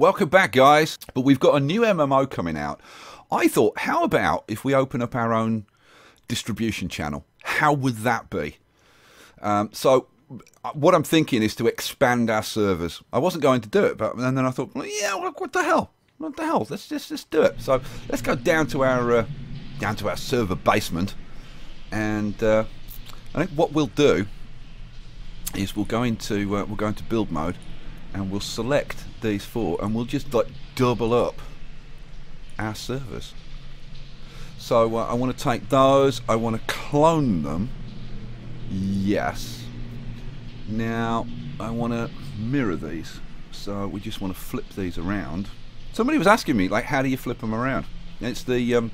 Welcome back, guys. But we've got a new MMO coming out. I thought, how about if we open up our own distribution channel? How would that be? Um, so, uh, what I'm thinking is to expand our servers. I wasn't going to do it, but and then I thought, well, yeah, what the hell? What the hell? Let's just just do it. So let's go down to our uh, down to our server basement, and uh, I think what we'll do is we'll go into uh, we'll go into build mode, and we'll select these four, and we'll just like double up our servers. So uh, I want to take those. I want to clone them. Yes. Now I want to mirror these. So we just want to flip these around. Somebody was asking me like, how do you flip them around? It's the um,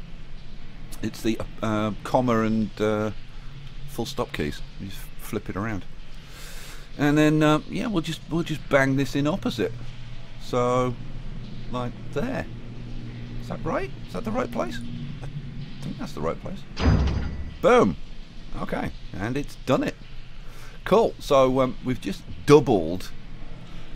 it's the uh, comma and uh, full stop keys. You just flip it around, and then uh, yeah, we'll just we'll just bang this in opposite. So, like there. Is that right? Is that the right place? I think that's the right place. Boom. Okay, and it's done it. Cool. So um, we've just doubled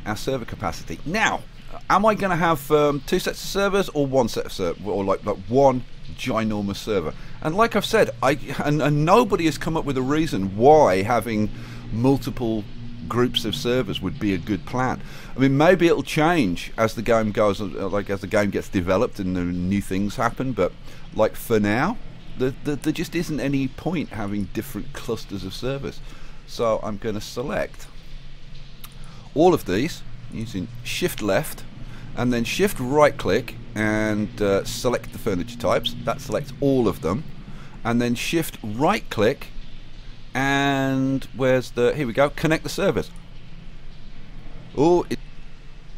our server capacity. Now, am I going to have um, two sets of servers or one set of server, or like like one ginormous server? And like I've said, I and, and nobody has come up with a reason why having multiple groups of servers would be a good plan. I mean, maybe it'll change as the game goes, like as the game gets developed and new things happen. But like for now, the, the, there just isn't any point having different clusters of servers. So I'm going to select all of these using shift left and then shift right click and uh, select the furniture types that selects all of them and then shift right click and where's the here we go connect the servers oh it,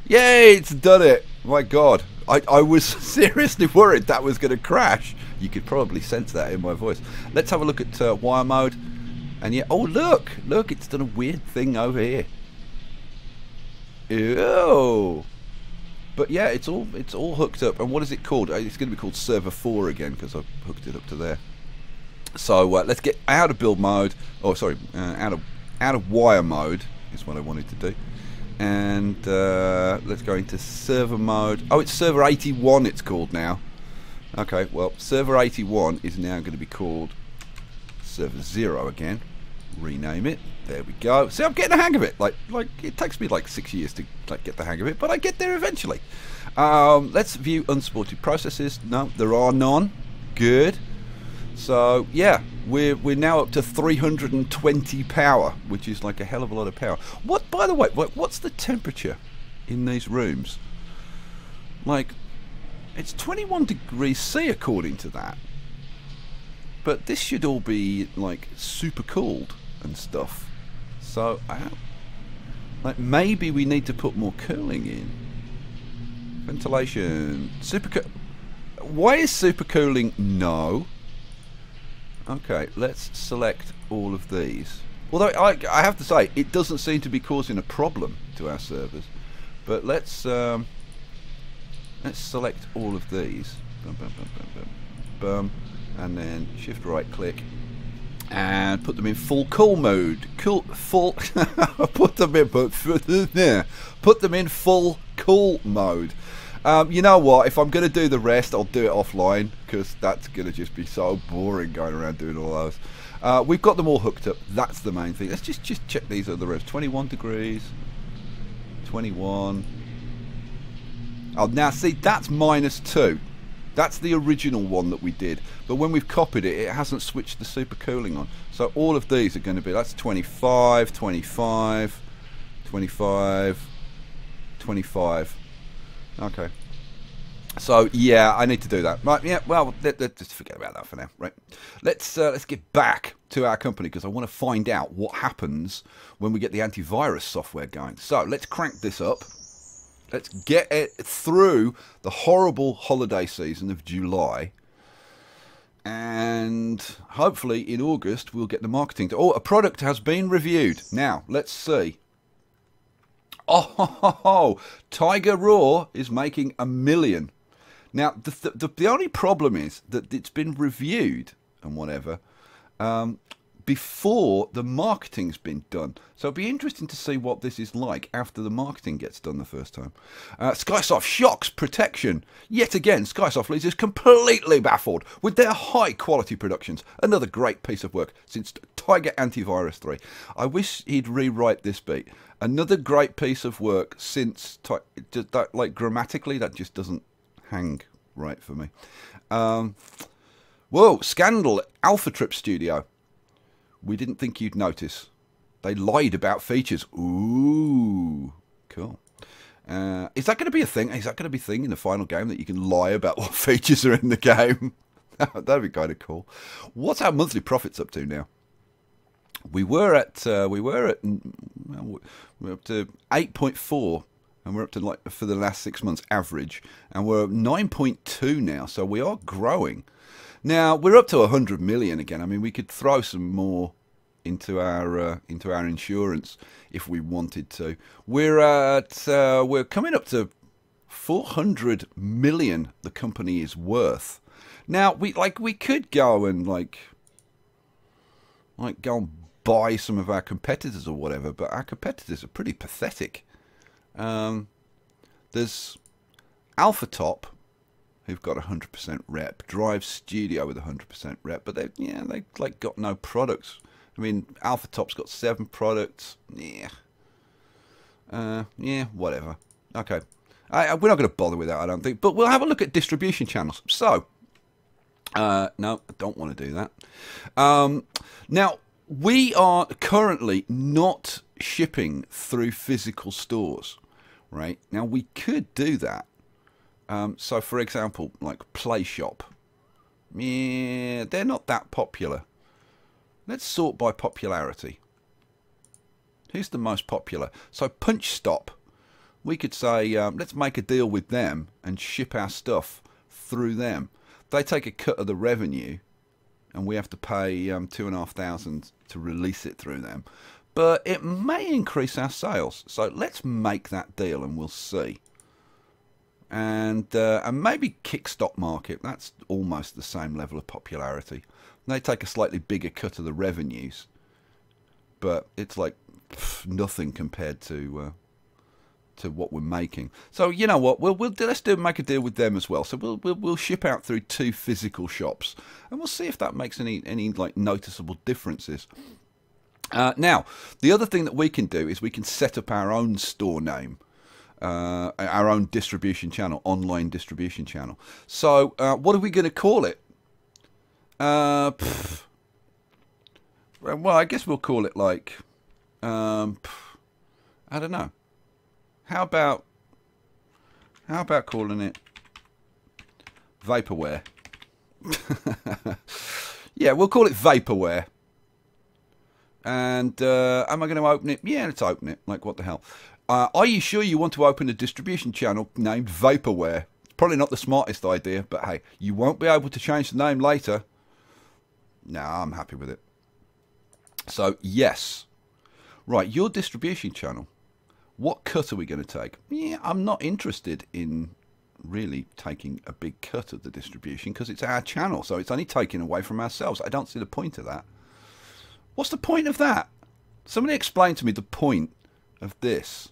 yay it's done it my god I, I was seriously worried that was going to crash you could probably sense that in my voice let's have a look at uh, wire mode and yeah oh look look it's done a weird thing over here Ew. But yeah, it's all it's all hooked up. And what is it called? Uh, it's going to be called Server 4 again because I've hooked it up to there. So uh, let's get out of build mode. Oh, sorry, uh, out of out of wire mode is what I wanted to do. And uh, let's go into server mode. Oh, it's server 81. It's called now. Okay, well, server 81 is now going to be called server 0 again. Rename it. There we go. See, I'm getting the hang of it. Like, like it takes me like six years to like get the hang of it, but I get there eventually. Um, let's view unsupported processes. No, there are none. Good. So yeah, we're we're now up to 320 power, which is like a hell of a lot of power. What, by the way, what, what's the temperature in these rooms? Like, it's 21 degrees C according to that. But this should all be like super cooled and stuff. So, I, like maybe we need to put more cooling in. Ventilation, super. Why is super cooling no? Okay, let's select all of these. Although I, I have to say, it doesn't seem to be causing a problem to our servers. But let's um, let's select all of these. Boom, boom, boom, and then shift right click and put them in full cool mode. Cool, full. put them in, put them in full cool mode. Um, you know what? If I'm going to do the rest, I'll do it offline because that's going to just be so boring going around doing all those. Uh, we've got them all hooked up. That's the main thing. Let's just just check these other revs. 21 degrees. 21. Oh, now see, that's minus two. That's the original one that we did. But when we've copied it, it hasn't switched the super cooling on. So all of these are going to be, that's 25, 25, 25, 25. Okay. So yeah, I need to do that. Right? Yeah. Well, let, us just forget about that for now. Right. Let's uh, let's get back to our company because I want to find out what happens when we get the antivirus software going. So let's crank this up. Let's get it through the horrible holiday season of July. And hopefully in August we'll get the marketing. To, oh, a product has been reviewed. Now, let's see. Oh, Tiger Raw is making a million. Now, the, the, the only problem is that it's been reviewed and whatever, um, before the marketing's been done. So it'll be interesting to see what this is like after the marketing gets done the first time. Uh, Skysoft shocks protection. Yet again, Skysoft leaves us completely baffled with their high quality productions. Another great piece of work since Tiger Antivirus 3. I wish he'd rewrite this beat. Another great piece of work since, that, like grammatically, that just doesn't hang right for me. Um, whoa, Scandal, Alpha Trip Studio. We didn't think you'd notice. They lied about features. Ooh, cool. Uh, is that going to be a thing? Is that going to be a thing in the final game that you can lie about what features are in the game? That'd be kind of cool. What's our monthly profits up to now? We were at uh, we were at well, we're up to eight point four, and we're up to like for the last six months average, and we're nine point two now. So we are growing. Now we're up to hundred million again. I mean, we could throw some more into our uh, into our insurance if we wanted to. We're at uh, we're coming up to 400 million. The company is worth. Now we like we could go and like like go and buy some of our competitors or whatever, but our competitors are pretty pathetic. Um, there's Alpha Top, who've got 100% rep. Drive Studio with 100% rep, but they yeah they like got no products. I mean, Alpha Top's got seven products. Yeah, uh, yeah, whatever. Okay, I, we're not going to bother with that, I don't think. But we'll have a look at distribution channels. So, uh, no, I don't want to do that. Um, now, we are currently not shipping through physical stores, right? Now, we could do that um, so, for example, like PlayShop, yeah, they're not that popular. Let's sort by popularity. Who's the most popular? So, Punch Stop, we could say, um, let's make a deal with them and ship our stuff through them. They take a cut of the revenue, and we have to pay um, two and a half thousand to release it through them. But it may increase our sales. So let's make that deal, and we'll see and uh, and maybe Kickstop Market. That's almost the same level of popularity. They take a slightly bigger cut of the revenues, but it's like pff, nothing compared to uh, to what we're making. So you know what? We'll, we'll let's do make a deal with them as well. So we'll, we'll we'll ship out through two physical shops, and we'll see if that makes any any like noticeable differences. Uh, now, the other thing that we can do is we can set up our own store name uh, our own distribution channel, online distribution channel. So, uh, what are we going to call it? Uh, well, I guess we'll call it like, um, I don't know. How about, how about calling it vaporware? yeah, we'll call it vaporware. And uh, am I going to open it? Yeah, let's open it. Like, what the hell? Uh, are you sure you want to open a distribution channel named Vaporware? Probably not the smartest idea, but hey, you won't be able to change the name later. No, I'm happy with it. So, yes. Right, your distribution channel. What cut are we going to take? Yeah, I'm not interested in really taking a big cut of the distribution because it's our channel, so it's only taken away from ourselves. I don't see the point of that. What's the point of that? Somebody explain to me the point of this.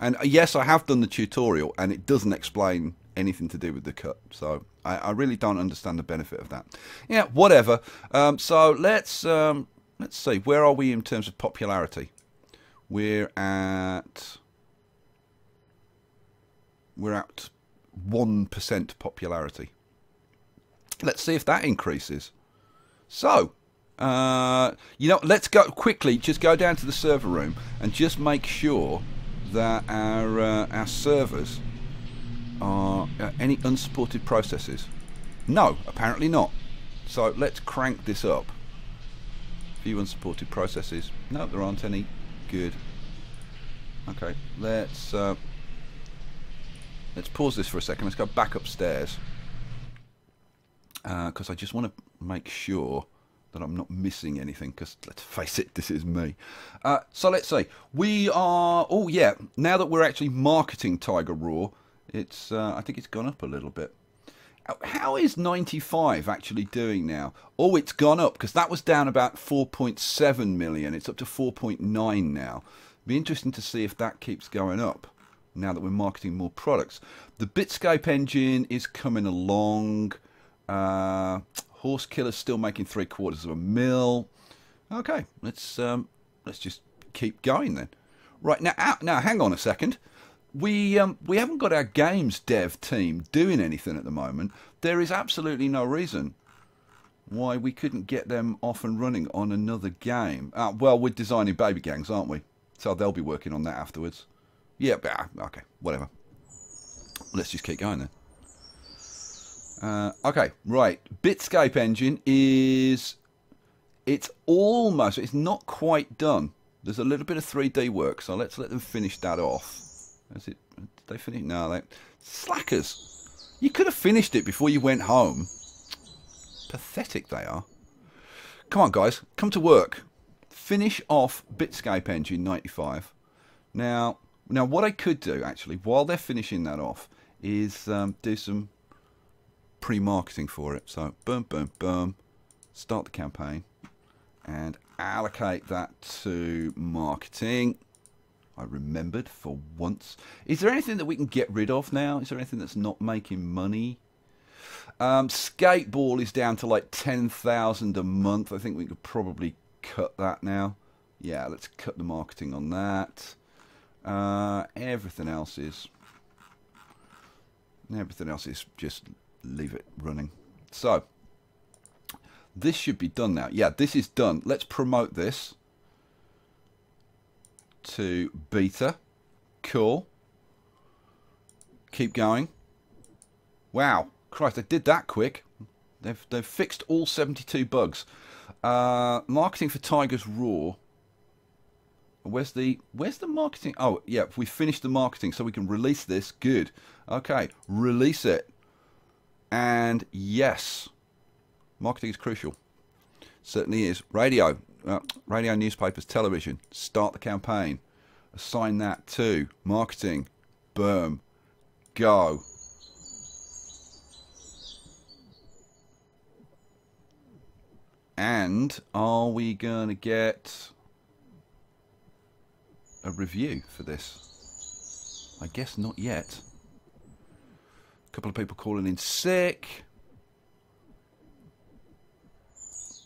And uh, yes, I have done the tutorial, and it doesn't explain anything to do with the cut. So I, I really don't understand the benefit of that. Yeah, whatever. Um, so let's um, let's see. Where are we in terms of popularity? We're at we're at one percent popularity. Let's see if that increases. So uh, you know, let's go quickly. Just go down to the server room and just make sure that our uh, our servers are uh, any unsupported processes. No, apparently not. So let's crank this up. Few unsupported processes. No, there aren't any. Good. Okay, let's uh, let's pause this for a second. Let's go back upstairs because uh, I just want to make sure that I'm not missing anything because let's face it, this is me. Uh, so let's see. We are, oh yeah, now that we're actually marketing Tiger Raw, it's, uh, I think it's gone up a little bit. how is 95 actually doing now? Oh, it's gone up because that was down about 4.7 million. It's up to 4.9 now. Be interesting to see if that keeps going up now that we're marketing more products. The Bitscape engine is coming along. Uh, Horse Killer's still making three quarters of a mil. Okay, let's um, let's just keep going then. Right now, now hang on a second we um, we haven't got our games dev team doing anything at the moment. There is absolutely no reason why we couldn't get them off and running on another game. Uh, well, we're designing baby gangs, aren't we? So they'll be working on that afterwards. Yeah, uh, okay, whatever. Let's just keep going then. Uh, okay, right. Bitscape engine is it's almost it's not quite done. There's a little bit of 3D work, so let's let them finish that off. Is it? Did they finish? No, they slackers. You could have finished it before you went home. Pathetic they are. Come on, guys, come to work. Finish off Bitscape Engine 95. Now, now what I could do actually, while they're finishing that off, is um, do some pre-marketing for it. So, boom, boom, boom. Start the campaign and allocate that to marketing. I remembered for once. Is there anything that we can get rid of now? Is there anything that's not making money? Um, Skateball is down to like 10,000 a month. I think we could probably cut that now. Yeah, let's cut the marketing on that. Uh, everything else is... Everything else is just leave it running. So, this should be done now. Yeah, this is done. Let's promote this to beta. Cool. Keep going. Wow. Christ, I did that quick. They've, they've fixed all 72 bugs. Uh, marketing for Tigers Roar. Where's the where's the marketing? Oh, yeah, we finished the marketing so we can release this. Good. Okay, release it. And yes, marketing is crucial. Certainly is. Radio uh, radio, newspapers, television. Start the campaign. Assign that to marketing. Boom. Go. And are we going to get a review for this? I guess not yet. Couple of people calling in sick.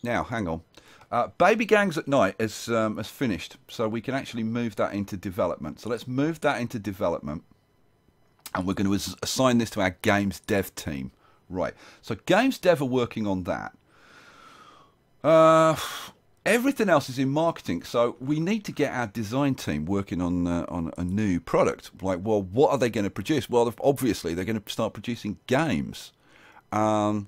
Now, hang on. Uh, Baby Gangs at Night has, um, has finished, so we can actually move that into development. So let's move that into development, and we're going to assign this to our games dev team. Right, so games dev are working on that. Uh, everything else is in marketing, so we need to get our design team working on uh, on a new product. Like, well, what are they going to produce? Well, obviously they're going to start producing games. Um,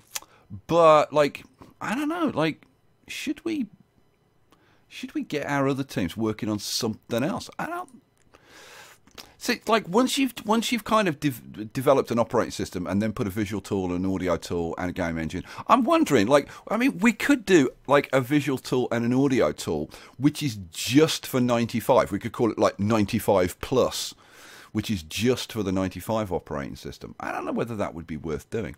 but like, I don't know, like should we should we get our other teams working on something else? I don't see. Like once you've once you've kind of de developed an operating system and then put a visual tool, an audio tool, and a game engine, I'm wondering. Like, I mean, we could do like a visual tool and an audio tool, which is just for 95. We could call it like 95 plus, which is just for the 95 operating system. I don't know whether that would be worth doing.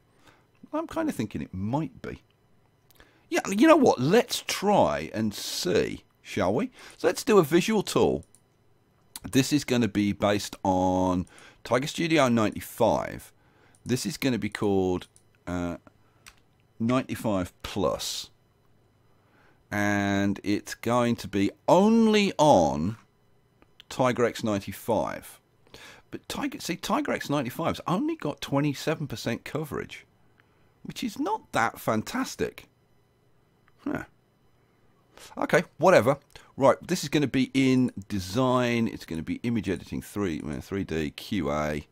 I'm kind of thinking it might be. Yeah, you know what? Let's try and see, shall we? So let's do a visual tool. This is going to be based on Tiger Studio 95. This is going to be called uh, 95 Plus. And it's going to be only on Tiger X95. But Tiger, see, Tiger X95's only got 27% coverage, which is not that fantastic. Huh. Okay, whatever. Right, this is going to be in design. It's going to be image editing 3, 3D, QA.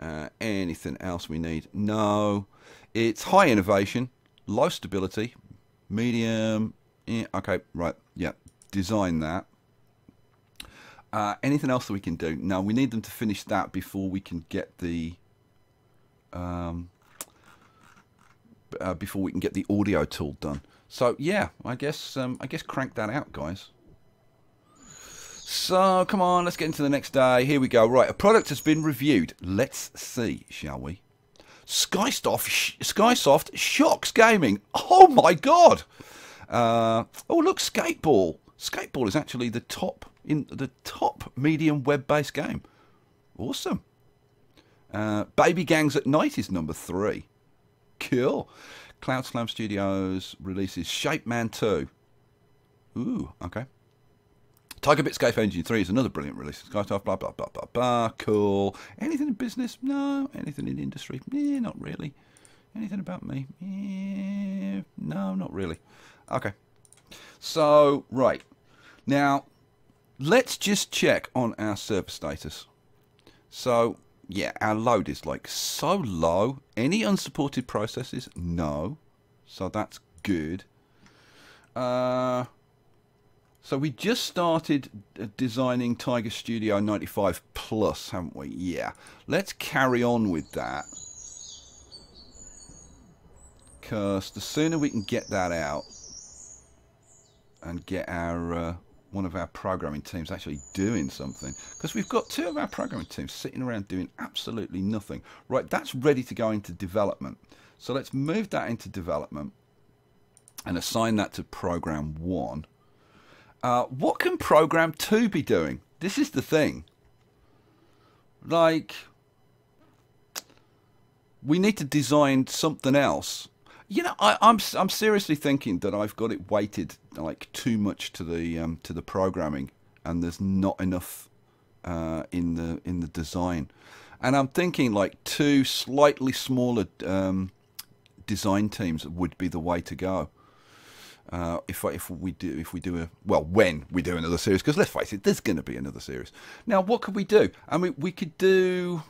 Uh, anything else we need? No. It's high innovation, low stability, medium. Yeah, okay, right. Yeah, design that. Uh, anything else that we can do? No, we need them to finish that before we can get the um, uh, before we can get the audio tool done. So yeah, I guess um, I guess crank that out, guys. So come on, let's get into the next day. Here we go. Right, a product has been reviewed. Let's see, shall we? Skysoft, Skysoft shocks gaming. Oh my god! Uh, oh look, Skateball. Skateball is actually the top in the top medium web-based game. Awesome. Uh, Baby Gangs at Night is number three. Cool. Cloud Slam Studios releases Shape Man 2. Ooh, okay. Tiger Bitscape Engine 3 is another brilliant release. Skysoft, blah, blah, blah, blah, blah. Cool. Anything in business? No. Anything in industry? Yeah, not really. Anything about me? Yeah, no, not really. Okay. So, right. Now, let's just check on our server status. So, yeah, our load is like so low. Any unsupported processes? No. So that's good. Uh, so we just started uh, designing Tiger Studio 95 Plus, haven't we? Yeah. Let's carry on with that. Because the sooner we can get that out and get our uh, one of our programming teams actually doing something because we've got two of our programming teams sitting around doing absolutely nothing right that's ready to go into development so let's move that into development and assign that to program one uh, what can program two be doing this is the thing like we need to design something else you know, I, am I'm, I'm seriously thinking that I've got it weighted like too much to the um, to the programming, and there's not enough uh, in the in the design. And I'm thinking like two slightly smaller um, design teams would be the way to go. Uh, if if we do if we do a well when we do another series because let's face it there's going to be another series now what could we do I mean we could do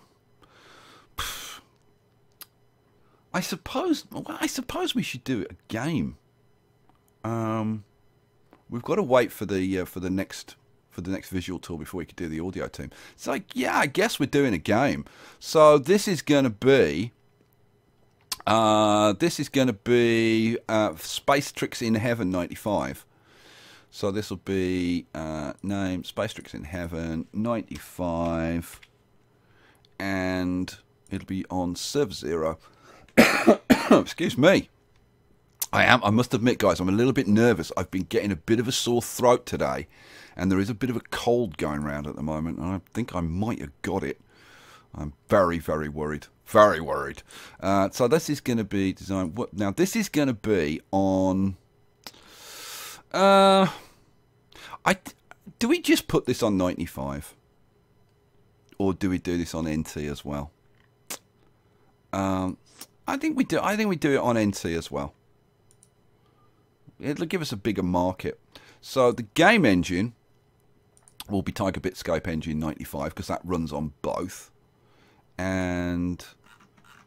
I suppose. I suppose we should do a game. Um, we've got to wait for the uh, for the next for the next visual tool before we could do the audio team. It's like, yeah, I guess we're doing a game. So this is going to be. Uh, this is going to be uh, Space Tricks in Heaven 95. So this will be uh, name Space Tricks in Heaven 95, and it'll be on Server Zero. Excuse me. I am. I must admit, guys, I'm a little bit nervous. I've been getting a bit of a sore throat today, and there is a bit of a cold going around at the moment, and I think I might have got it. I'm very, very worried. Very worried. Uh, so this is going to be designed. What now? This is going to be on. Uh, I do we just put this on 95, or do we do this on NT as well? Um, I think we do. I think we do it on NT as well. It'll give us a bigger market. So the game engine will be Tiger Bitscape Engine 95 because that runs on both. And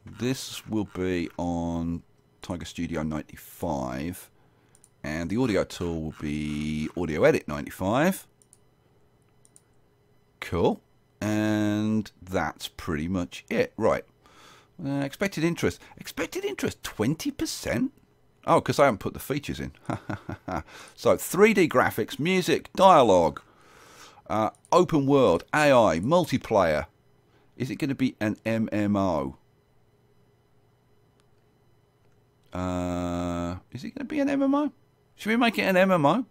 this will be on Tiger Studio 95. And the audio tool will be Audio Edit 95. Cool. And that's pretty much it. Right. Uh, expected interest. Expected interest 20%? Oh, because I haven't put the features in. so 3D graphics, music, dialogue, uh, open world, AI, multiplayer. Is it going to be an MMO? Uh, is it going to be an MMO? Should we make it an MMO?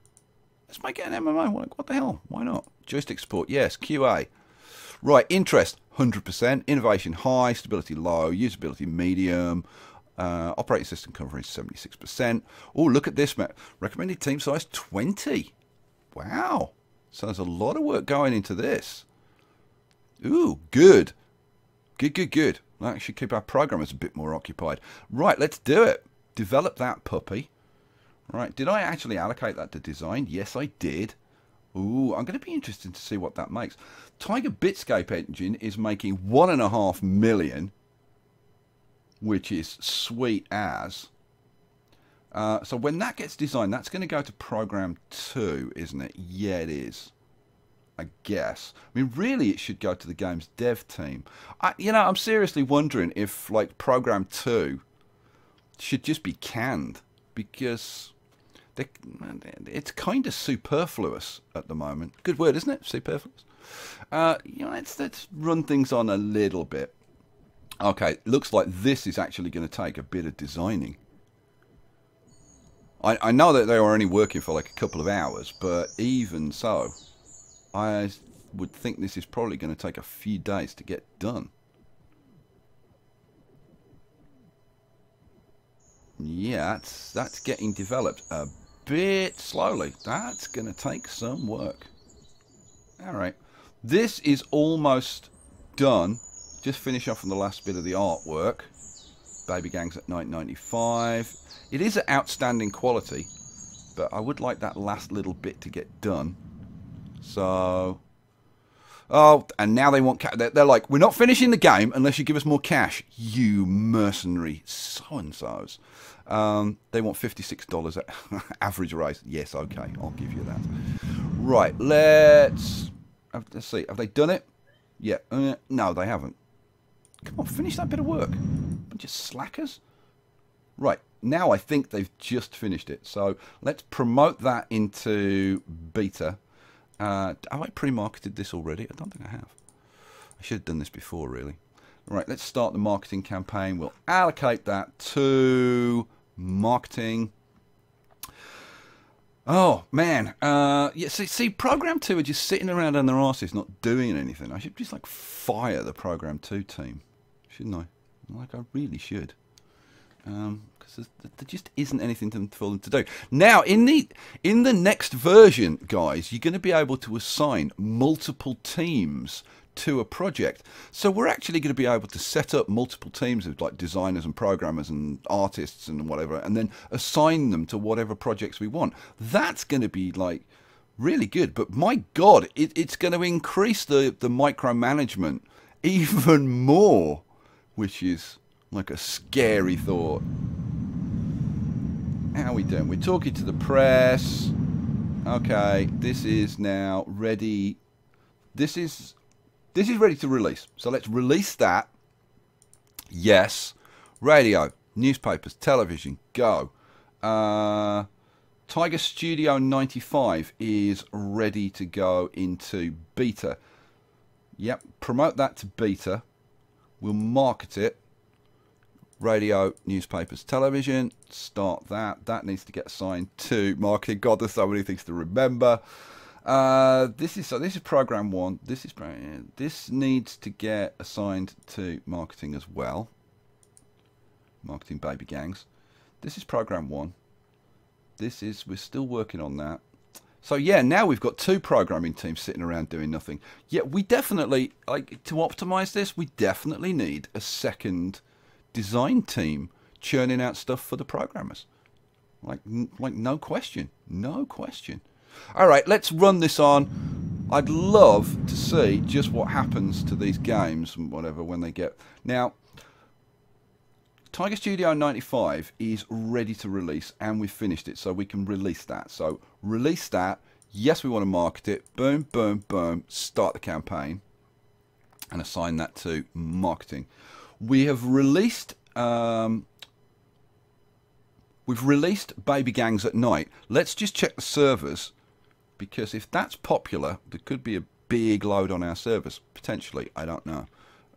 Let's make it an MMO. What the hell? Why not? Joystick support, yes. QA. Right, interest. 100%, innovation high, stability low, usability medium, uh, operating system coverage 76%. Oh, look at this, Matt. Recommended team size 20. Wow. So there's a lot of work going into this. Ooh, good. Good, good, good. That should keep our programmers a bit more occupied. Right, let's do it. Develop that puppy. Right, did I actually allocate that to design? Yes, I did. Ooh, I'm going to be interested to see what that makes. Tiger Bitscape engine is making one and a half million, which is sweet as. Uh, so when that gets designed, that's going to go to program two, isn't it? Yeah, it is. I guess. I mean, really, it should go to the game's dev team. I, you know, I'm seriously wondering if, like, program two should just be canned because it's kind of superfluous at the moment. Good word, isn't it? Superfluous. Uh, you know, let's let's run things on a little bit. Okay, looks like this is actually going to take a bit of designing. I, I know that they were only working for like a couple of hours, but even so, I would think this is probably going to take a few days to get done. Yeah, that's, that's getting developed a bit slowly. That's going to take some work. Alright. This is almost done. Just finish off on the last bit of the artwork. Baby Gangs at Night 95. It is at outstanding quality, but I would like that last little bit to get done. So, oh, and now they want cash. They're, like, we're not finishing the game unless you give us more cash, you mercenary so-and-sos. Um, they want $56 average rate. Yes, okay, I'll give you that. Right, let's, let's see. Have they done it? Yeah. Uh, no, they haven't. Come on, finish that bit of work. Bunch of slackers. Right, now I think they've just finished it. So let's promote that into beta. Uh, have I pre-marketed this already? I don't think I have. I should have done this before, really. Right, let's start the marketing campaign. We'll allocate that to marketing. Oh man, uh, yeah. See, see, program two are just sitting around on their asses, not doing anything. I should just like fire the program two team shouldn't I? Like I really should. Um, because there just isn't anything for them to do. Now, in the in the next version, guys, you're going to be able to assign multiple teams to a project. So we're actually going to be able to set up multiple teams of like designers and programmers and artists and whatever, and then assign them to whatever projects we want. That's going to be like really good. But my God, it, it's going to increase the the micromanagement even more which is like a scary thought. How are we doing? We're talking to the press. Okay, this is now ready. This is this is ready to release. So let's release that. Yes. Radio, newspapers, television, go. Uh, Tiger Studio 95 is ready to go into beta. Yep, promote that to beta. We'll market it. Radio, newspapers, television. Start that. That needs to get assigned to marketing. God, there's so many things to remember. Uh, this is so. This is program one. This is this needs to get assigned to marketing as well. Marketing baby gangs. This is program one. This is we're still working on that. So yeah, now we've got two programming teams sitting around doing nothing. Yeah, we definitely like to optimize this. We definitely need a second design team churning out stuff for the programmers. Like, like no question, no question. All right, let's run this on. I'd love to see just what happens to these games and whatever when they get now. Tiger Studio 95 is ready to release and we've finished it so we can release that. So release that. Yes, we want to market it. Boom, boom, boom. Start the campaign and assign that to marketing. We have released um, we've released Baby Gangs at night. Let's just check the servers because if that's popular, there could be a big load on our servers potentially. I don't know.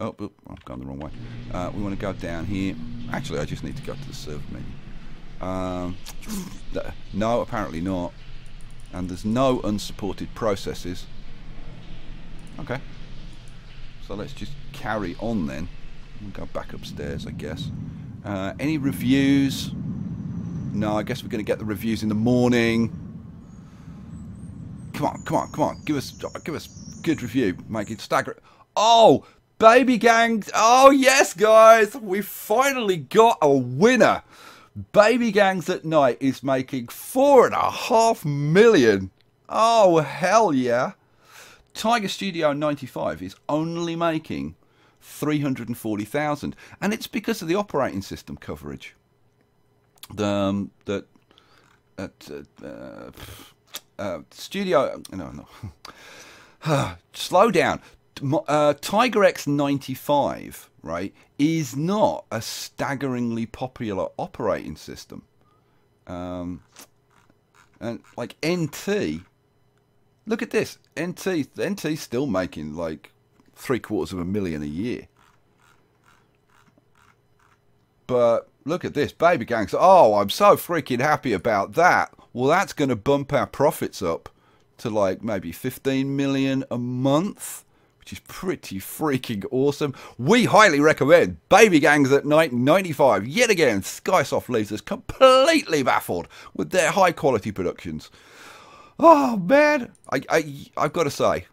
Oh, oh, I've gone the wrong way. Uh, we want to go down here. Actually, I just need to go to the server menu. Um, no, apparently not. And there's no unsupported processes. Okay. So let's just carry on then. We'll go back upstairs, I guess. Uh, any reviews? No, I guess we're going to get the reviews in the morning. Come on, come on, come on. Give us, give us good review. Make it stagger. Oh, Baby Gangs. Oh, yes, guys. We finally got a winner. Baby Gangs at Night is making four and a half million. Oh, hell yeah. Tiger Studio 95 is only making 340,000. And it's because of the operating system coverage. The, um, that uh, uh, uh, Studio, no, no. Slow down uh, Tiger X95, right, is not a staggeringly popular operating system. Um, and like NT, look at this. NT, NT's still making like three quarters of a million a year. But look at this, baby gangs. Oh, I'm so freaking happy about that. Well, that's going to bump our profits up to like maybe 15 million a month, which is pretty freaking awesome. We highly recommend Baby Gangs at Night 95. Yet again, Skysoft leaves us completely baffled with their high quality productions. Oh man, I, I I've got to say,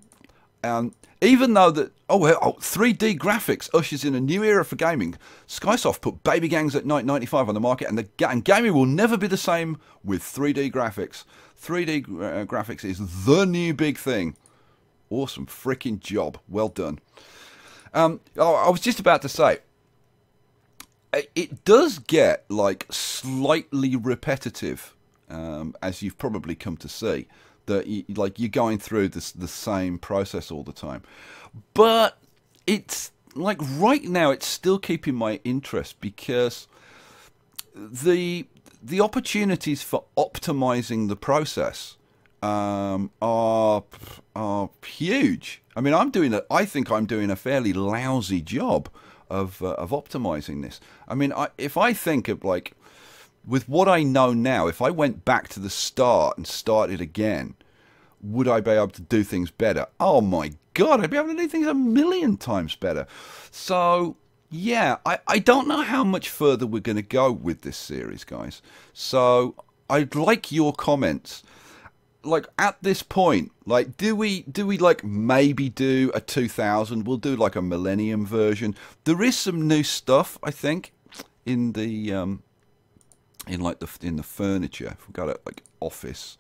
um, even though that oh, well, oh 3D graphics ushers in a new era for gaming, Skysoft put Baby Gangs at Night 95 on the market, and the and gaming will never be the same with 3D graphics. 3D uh, graphics is the new big thing. Awesome freaking job. Well done. Um, oh, I was just about to say, it does get like slightly repetitive, um, as you've probably come to see. That you, like you're going through this the same process all the time, but it's like right now it's still keeping my interest because the the opportunities for optimizing the process um, are are huge. I mean, I'm doing a, I think I'm doing a fairly lousy job of uh, of optimizing this. I mean, I, if I think of like with what I know now, if I went back to the start and started again, would I be able to do things better? Oh my god, I'd be able to do things a million times better. So yeah, I, I don't know how much further we're going to go with this series, guys. So I'd like your comments. Like at this point, like do we do we like maybe do a 2000? We'll do like a millennium version. There is some new stuff, I think, in the um in like the in the furniture. If we got it like office.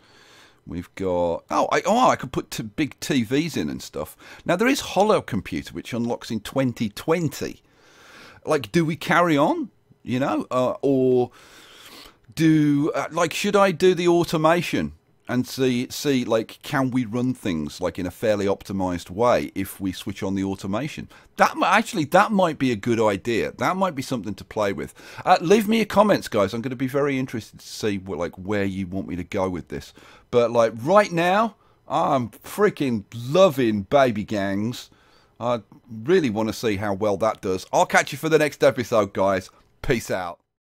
We've got oh I oh I could put big TVs in and stuff. Now there is Hollow Computer which unlocks in 2020 like, do we carry on? You know, uh, or do uh, like should I do the automation and see see like can we run things like in a fairly optimized way if we switch on the automation? That actually that might be a good idea. That might be something to play with. Uh, leave me your comments, guys. I'm going to be very interested to see what, like where you want me to go with this. But like right now, I'm freaking loving baby gangs. I really want to see how well that does. I'll catch you for the next episode, guys. Peace out.